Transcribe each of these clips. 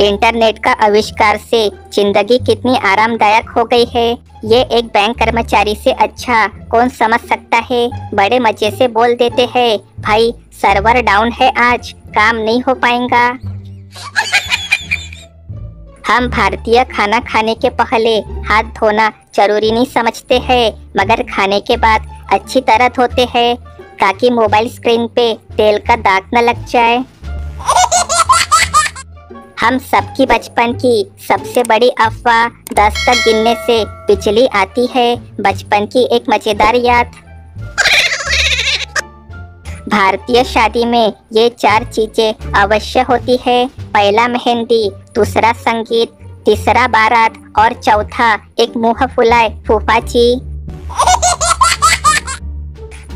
Internet का आविष्कार से ज़िंदगी कितनी आरामदायक हो गई है। ये एक बैंक कर्मचारी से अच्छा कौन समझ सकता है? बड़े मज़े से बोल देते हैं, भाई, सर्वर डाउन है आज, काम नहीं हो पाएगा। हम भारतीय खाना खाने के पहले हाथ धोना ज़रूरी नहीं समझते हैं, मगर खाने के बाद अच्छी तरह धोते हैं, ताकि मोबाइल स्क्रीन पे तेल का दाग न लग जाए। हम सबकी बचपन की सबसे बड़ी अफवाह दस तक गिनने से पिछली आती है। बचपन की एक मज़ेदार याद। भारतीय शादी में ये चार चीज़ें अवश्य होती है। पहला मेहंदी, दूसरा संगीत, तीसरा बारात और चौथा एक मुँह फुलाए फूफा जी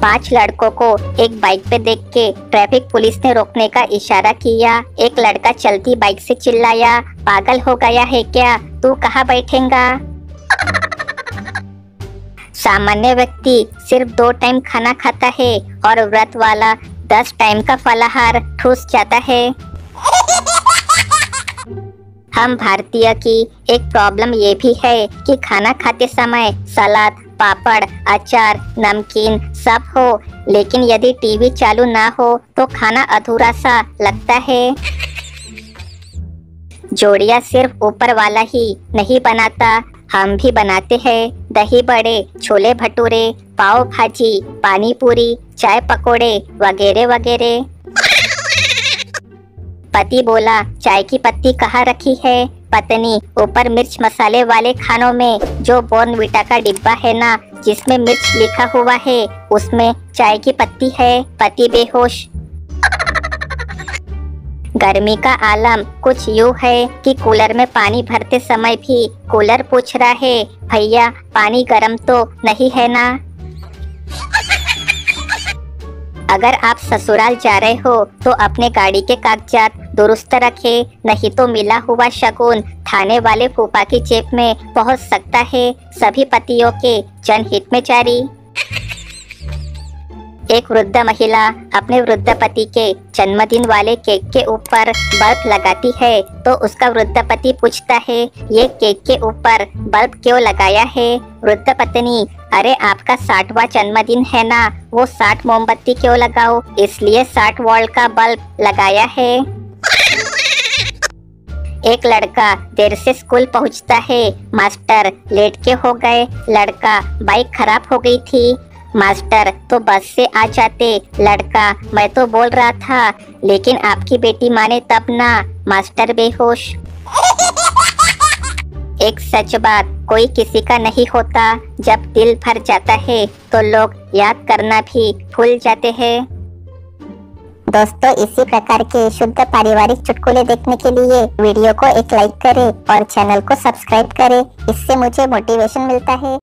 पाँच लड़कों को एक बाइक पे देख के ट्रैफ़िक पुलिस ने रोकने का इशारा किया। एक लड़का चलती बाइक से चिल्लाया, पागल हो गया है क्या? तू कहाँ बैठेगा? सामान्य व्यक्ति सिर्फ़ दो टाइम खाना खाता है और व्रत वाला दस टाइम का फलाहार ठूस जाता है। हम भारतीय की एक प्रॉब्लम ये भी है कि खाना खाते समय सलाद पापड़, अचार, नमकीन सब हो। लेकिन यदि टीवी चालू ना हो तो खाना अधूरा सा लगता है। जोड़िया सिर्फ़ ऊपर वाला ही नहीं बनाता, हम भी बनाते हैं। दही बड़े, छोले भटूरे, पाव भाजी, पानी पूरी, चाय पकोड़े वगैरह वगैरह। पति बोला, चाय की पत्ती कहाँ रखी है? पत्नी ऊपर मिर्च मसाले वाले खानों में जो बोर्नविटा का डिब्बा है ना, जिसमें मिर्च लिखा हुआ है, उसमें चाय की पत्ती है, पति बेहोश। गर्मी का आलम कुछ यूँ है कि कूलर में पानी भरते समय भी कूलर पूछ रहा है, भैया, पानी गर्म तो नहीं है ना? अगर आप ससुराल जा रहे हो तो अपने गाड़ी के कागजात दुरुस्त रखे, नहीं तो मिला हुआ शगुन थाने वाले फूफा की जेब में पहुँच सकता है। सभी पतियों के जनहित में जारी। एक वृद्ध महिला अपने वृद्ध पति के जन्मदिन वाले केक के ऊपर बल्ब लगाती है तो उसका वृद्ध पति पूछता है, ये केक के ऊपर बल्ब क्यों लगाया है? वृद्ध पत्नी अरे आपका साठवा जन्मदिन है ना, वो साठ मोमबत्ती क्यों लगाओ? इसलिए साठ वॉल्ट का बल्ब लगाया है। एक लड़का देर से स्कूल पहुँचता है। मास्टर लेट के हो गए। लड़का बाइक खराब हो गई थी। मास्टर तो बस से आ जाते। लड़का, मैं तो बोल रहा था, लेकिन आपकी बेटी माने तब ना। मास्टर बेहोश। एक सच बात कोई किसी का नहीं होता। जब दिल भर जाता है तो लोग याद करना भी भूल जाते हैं। दोस्तों, इसी प्रकार के शुद्ध पारिवारिक चुटकुले देखने के लिए वीडियो को एक लाइक करें और चैनल को सब्सक्राइब करें। इससे मुझे मोटिवेशन मिलता है।